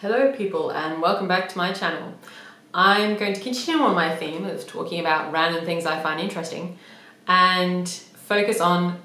Hello people and welcome back to my channel. I'm going to continue on my theme of talking about random things I find interesting and focus on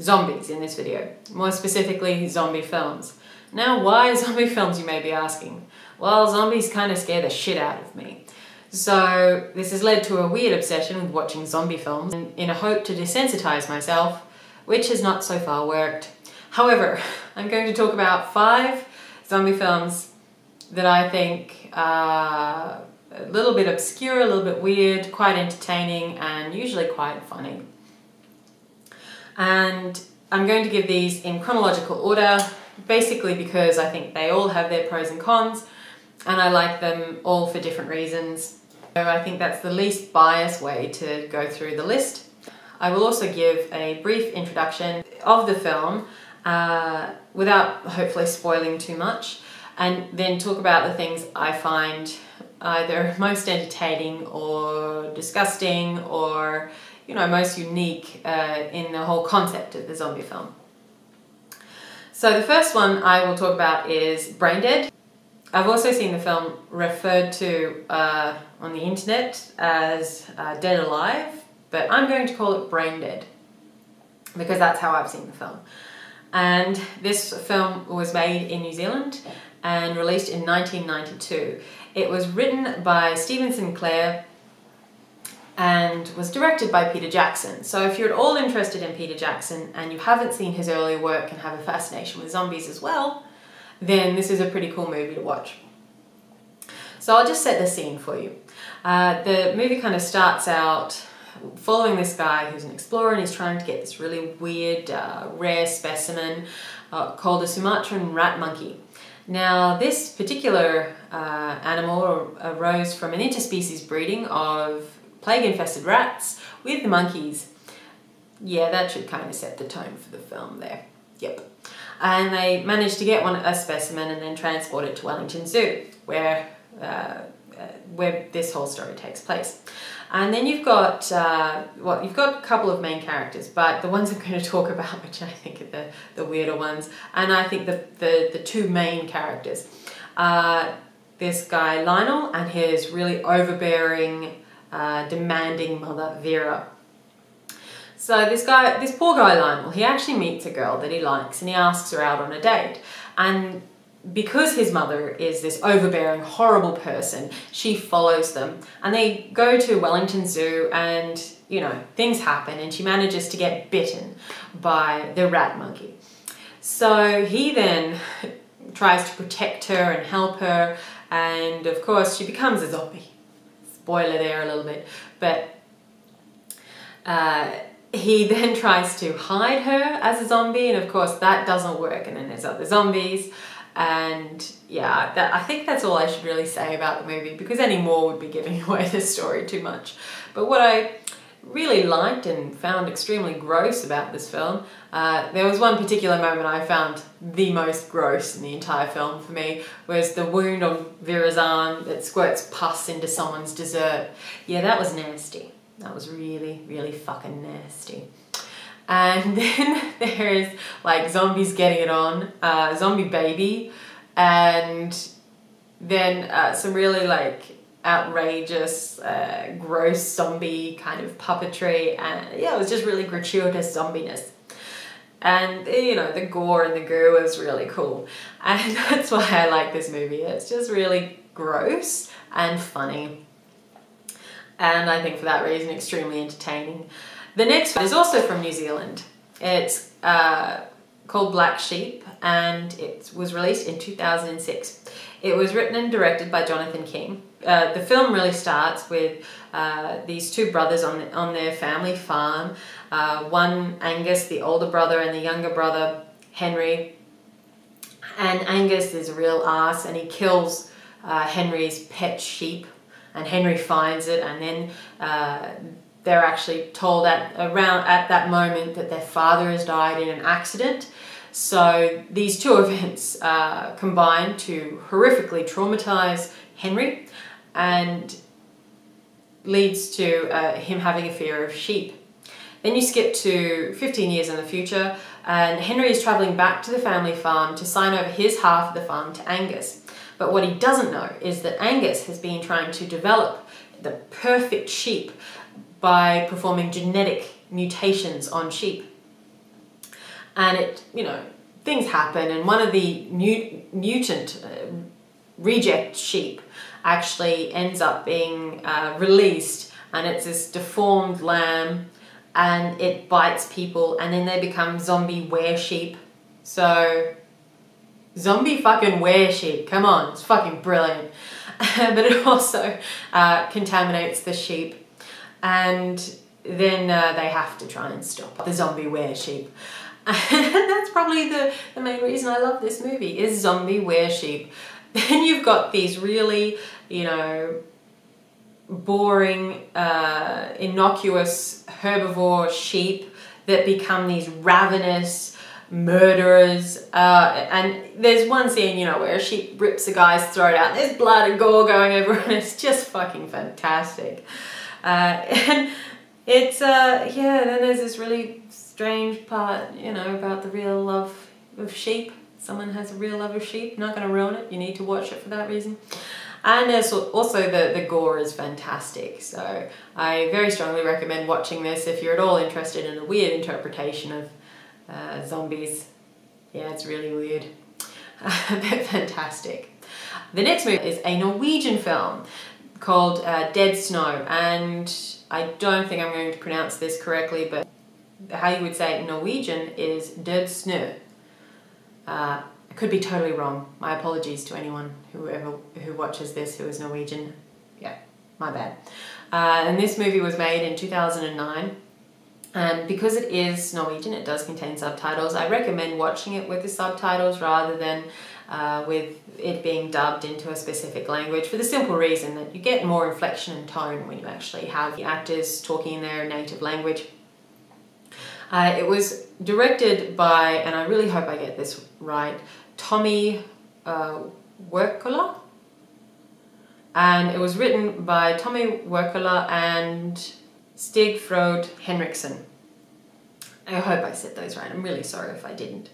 zombies in this video, more specifically zombie films. Now why zombie films you may be asking? Well zombies kind of scare the shit out of me. So this has led to a weird obsession with watching zombie films in a hope to desensitize myself, which has not so far worked. However, I'm going to talk about five zombie films that I think are a little bit obscure, a little bit weird, quite entertaining, and usually quite funny. And I'm going to give these in chronological order, basically because I think they all have their pros and cons, and I like them all for different reasons. So I think that's the least biased way to go through the list. I will also give a brief introduction of the film uh, without hopefully spoiling too much and then talk about the things I find either most entertaining or disgusting or you know most unique uh, in the whole concept of the zombie film. So the first one I will talk about is Braindead. I've also seen the film referred to uh, on the internet as uh, Dead Alive, but I'm going to call it Braindead because that's how I've seen the film. And this film was made in New Zealand and released in 1992. It was written by Stephen Sinclair and was directed by Peter Jackson. So if you're at all interested in Peter Jackson and you haven't seen his earlier work and have a fascination with zombies as well, then this is a pretty cool movie to watch. So I'll just set the scene for you. Uh, the movie kind of starts out following this guy who's an explorer and he's trying to get this really weird, uh, rare specimen uh, called a Sumatran rat monkey. Now, this particular uh, animal arose from an interspecies breeding of plague-infested rats with the monkeys. Yeah, that should kind of set the tone for the film there. Yep. And they managed to get one a specimen and then transport it to Wellington Zoo, where uh, uh, where this whole story takes place. And then you've got, uh, well, you've got a couple of main characters, but the ones I'm going to talk about, which I think are the, the weirder ones, and I think the, the, the two main characters are this guy Lionel and his really overbearing, uh, demanding mother Vera. So this guy, this poor guy Lionel, he actually meets a girl that he likes and he asks her out on a date. And because his mother is this overbearing, horrible person, she follows them and they go to Wellington Zoo and, you know, things happen and she manages to get bitten by the rat monkey. So he then tries to protect her and help her and of course she becomes a zombie. Spoiler there a little bit, but uh, he then tries to hide her as a zombie and of course that doesn't work and then there's other zombies and yeah, that, I think that's all I should really say about the movie because any more would be giving away the story too much. But what I really liked and found extremely gross about this film, uh, there was one particular moment I found the most gross in the entire film for me, was the wound on Vera's arm that squirts pus into someone's dessert. Yeah, that was nasty. That was really, really fucking nasty. And then there's like zombies getting it on, uh, zombie baby, and then uh, some really like outrageous, uh, gross zombie kind of puppetry, and yeah, it was just really gratuitous zombiness. And you know, the gore and the goo was really cool. And that's why I like this movie. It's just really gross and funny. And I think for that reason, extremely entertaining. The next one is also from New Zealand. It's uh, called Black Sheep and it was released in 2006. It was written and directed by Jonathan King. Uh, the film really starts with uh, these two brothers on, the, on their family farm. Uh, one, Angus, the older brother, and the younger brother, Henry. And Angus is a real ass and he kills uh, Henry's pet sheep and Henry finds it and then uh, they're actually told at around at that moment that their father has died in an accident. So these two events uh, combine to horrifically traumatize Henry and leads to uh, him having a fear of sheep. Then you skip to 15 years in the future And Henry is traveling back to the family farm to sign over his half of the farm to Angus. But what he doesn't know is that Angus has been trying to develop the perfect sheep by performing genetic mutations on sheep. And it, you know, things happen, and one of the mutant uh, reject sheep actually ends up being uh, released, and it's this deformed lamb, and it bites people, and then they become zombie were sheep. So, zombie fucking were sheep, come on, it's fucking brilliant. but it also uh, contaminates the sheep, and then uh, they have to try and stop the zombie were sheep. And that's probably the, the main reason I love this movie is zombie were sheep. Then you've got these really, you know, boring, uh, innocuous herbivore sheep that become these ravenous murderers. Uh, and there's one scene, you know, where a sheep rips a guy's throat out. There's blood and gore going everywhere, and it's just fucking fantastic. Uh, and it's uh, yeah. Then there's this really strange part, you know, about the real love of sheep. Someone has a real love of sheep. Not going to ruin it. You need to watch it for that reason. And there's also the, the gore is fantastic. So I very strongly recommend watching this if you're at all interested in a weird interpretation of uh, zombies. Yeah, it's really weird. but fantastic. The next movie is a Norwegian film called uh, Dead Snow. And I don't think I'm going to pronounce this correctly, but how you would say it in Norwegian is Død snø. Uh, I could be totally wrong. My apologies to anyone whoever who watches this who is Norwegian. Yeah, my bad. Uh, and this movie was made in 2009. And because it is Norwegian, it does contain subtitles. I recommend watching it with the subtitles rather than uh, with it being dubbed into a specific language for the simple reason that you get more inflection and tone when you actually have the actors talking in their native language. Uh, it was directed by, and I really hope I get this right, Tommy uh. And it was written by Tommy Wirkola and Stig Frode Henriksen. I hope I said those right. I'm really sorry if I didn't.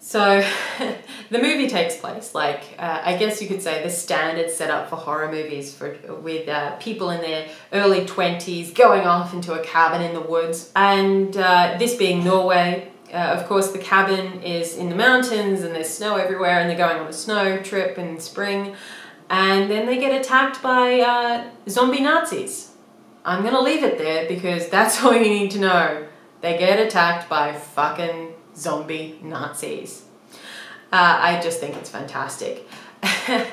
So the movie takes place like uh, I guess you could say the standard setup for horror movies for with uh, people in their early 20s going off into a cabin in the woods and uh, this being Norway uh, of course the cabin is in the mountains and there's snow everywhere and they're going on a snow trip in spring and then they get attacked by uh, zombie Nazis. I'm gonna leave it there because that's all you need to know. They get attacked by fucking zombie Nazis. Uh, I just think it's fantastic. yeah,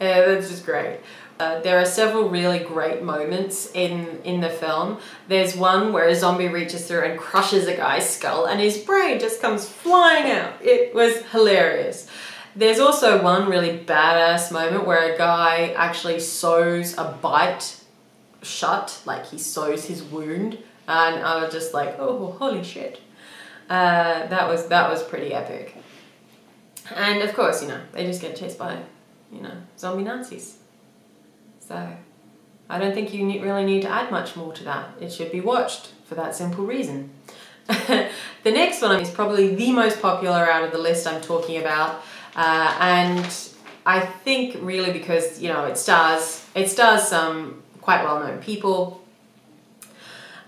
that's just great. Uh, there are several really great moments in, in the film. There's one where a zombie reaches through and crushes a guy's skull and his brain just comes flying out. It was hilarious. There's also one really badass moment where a guy actually sews a bite shut, like he sews his wound, and I was just like, oh, holy shit. Uh, that was that was pretty epic. And of course, you know, they just get chased by, you know, zombie Nazis. So, I don't think you really need to add much more to that. It should be watched for that simple reason. the next one is probably the most popular out of the list I'm talking about, uh, and I think really because you know it stars it stars some quite well known people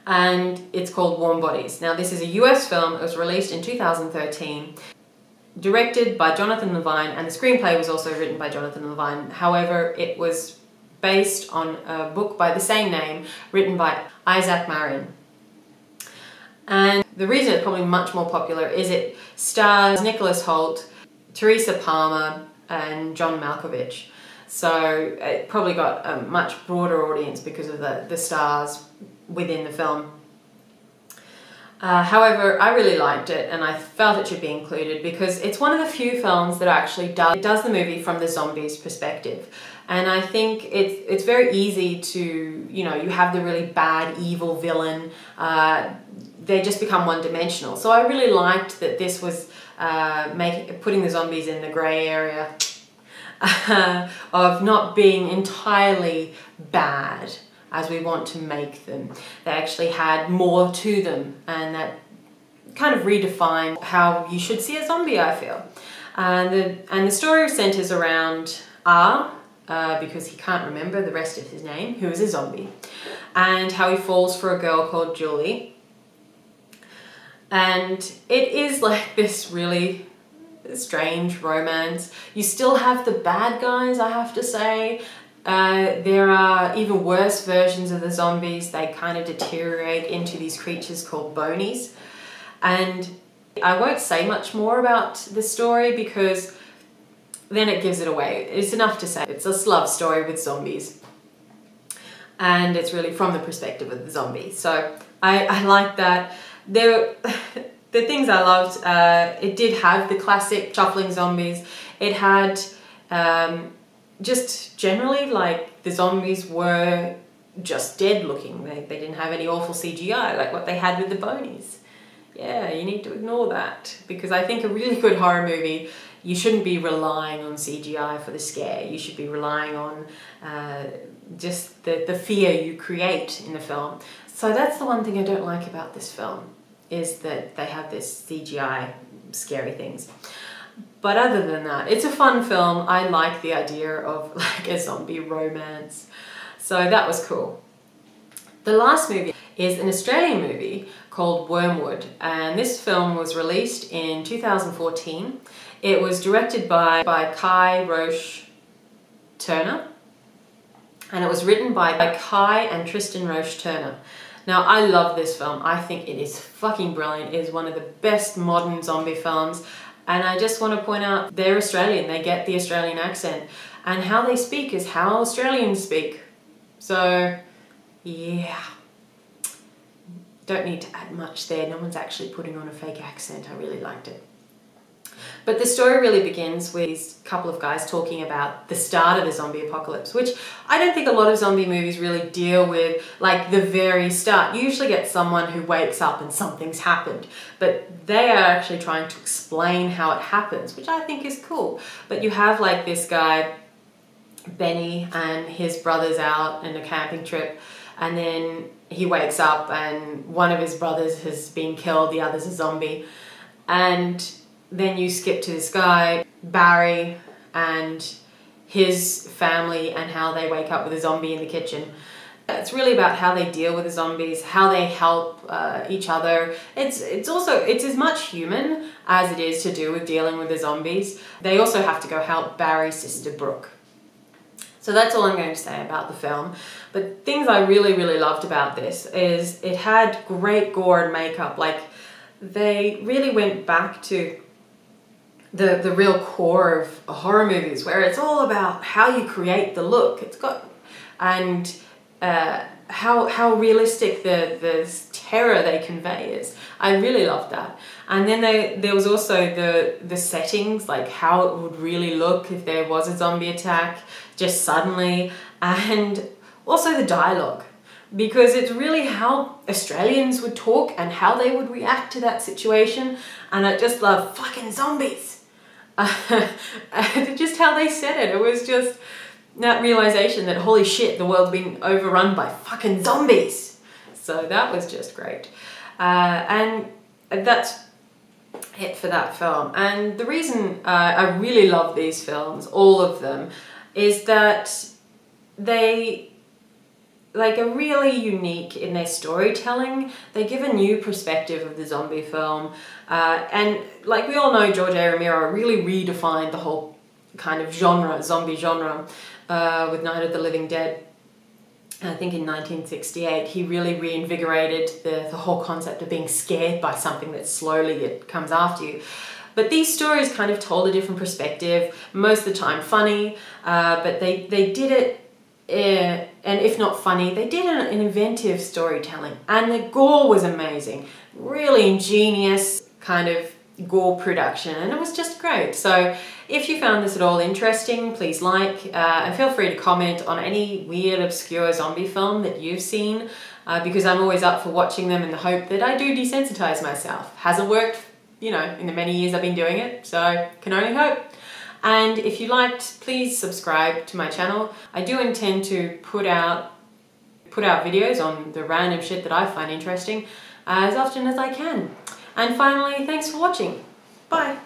and it's called Warm Bodies. Now, this is a US film, it was released in 2013, directed by Jonathan Levine, and the screenplay was also written by Jonathan Levine. However, it was based on a book by the same name, written by Isaac Marion. And the reason it's probably much more popular is it stars Nicholas Hoult, Teresa Palmer, and John Malkovich. So it probably got a much broader audience because of the, the stars within the film. Uh, however, I really liked it and I felt it should be included because it's one of the few films that actually does, does the movie from the zombies perspective. And I think it's, it's very easy to, you know, you have the really bad, evil villain, uh, they just become one dimensional. So I really liked that this was uh, make, putting the zombies in the grey area of not being entirely bad as we want to make them. They actually had more to them and that kind of redefined how you should see a zombie, I feel. And the, and the story centers around R, uh, because he can't remember the rest of his name, who is a zombie, and how he falls for a girl called Julie. And it is like this really strange romance. You still have the bad guys, I have to say. Uh, there are even worse versions of the zombies. They kind of deteriorate into these creatures called bonies. And I won't say much more about the story because then it gives it away. It's enough to say it's a love story with zombies. And it's really from the perspective of the zombies. So I, I like that. There, the things I loved, uh, it did have the classic shuffling zombies. It had um, just generally like the zombies were just dead looking. They, they didn't have any awful CGI like what they had with the bonies. Yeah, you need to ignore that because I think a really good horror movie, you shouldn't be relying on CGI for the scare. You should be relying on uh, just the, the fear you create in the film. So that's the one thing I don't like about this film is that they have this CGI scary things. But other than that, it's a fun film. I like the idea of like a zombie romance. So that was cool. The last movie is an Australian movie called Wyrmwood and this film was released in 2014. It was directed by, by Kiah Roache Turner and it was written by, by Kiah and Tristan Roache Turner. Now, I love this film. I think it is fucking brilliant. It is one of the best modern zombie films. And I just want to point out they're Australian. They get the Australian accent. And how they speak is how Australians speak. So, yeah. Don't need to add much there. No one's actually putting on a fake accent. I really liked it. But the story really begins with these couple of guys talking about the start of the zombie apocalypse, which I don't think a lot of zombie movies really deal with, like the very start. You usually get someone who wakes up and something's happened, but they are actually trying to explain how it happens, which I think is cool. But you have like this guy, Benny, and his brother's out on a camping trip, and then he wakes up and one of his brothers has been killed, the other's a zombie. And then you skip to this guy, Barry, and his family and how they wake up with a zombie in the kitchen. It's really about how they deal with the zombies, how they help uh, each other. It's it's also it's as much human as it is to do with dealing with the zombies. They also have to go help Barry's sister Brooke. So that's all I'm going to say about the film. But things I really really loved about this is it had great gore and makeup. Like they really went back to the the real core of horror movies where it's all about how you create the look. It's got and uh, how how realistic the the terror they convey is. I really loved that. And then they, there was also the the settings like how it would really look if there was a zombie attack just suddenly and also the dialogue. Because it's really how Australians would talk and how they would react to that situation. And I just love fucking zombies uh, just how they said it. It was just that realization that holy shit, the world's been overrun by fucking zombies. So that was just great. Uh, and that's it for that film. And the reason uh, I really love these films, all of them, is that they like are really unique in their storytelling. They give a new perspective of the zombie film. Uh, and like we all know, George A. Romero really redefined the whole kind of genre, zombie genre, uh, with Night of the Living Dead. I think in 1968, he really reinvigorated the, the whole concept of being scared by something that slowly it comes after you. But these stories kind of told a different perspective, most of the time funny, uh, but they, they did it and if not funny, they did an, an, inventive storytelling. And the gore was amazing. Really ingenious kind of gore production. And it was just great. So if you found this at all interesting, please like uh, and feel free to comment on any weird, obscure zombie film that you've seen. Uh, because I'm always up for watching them in the hope that I do desensitize myself. Hasn't worked, you know, in the many years I've been doing it, so can only hope. And if you liked, please subscribe to my channel. I do intend to put out put out videos on the random shit that I find interesting as often as I can. And finally, thanks for watching. Bye.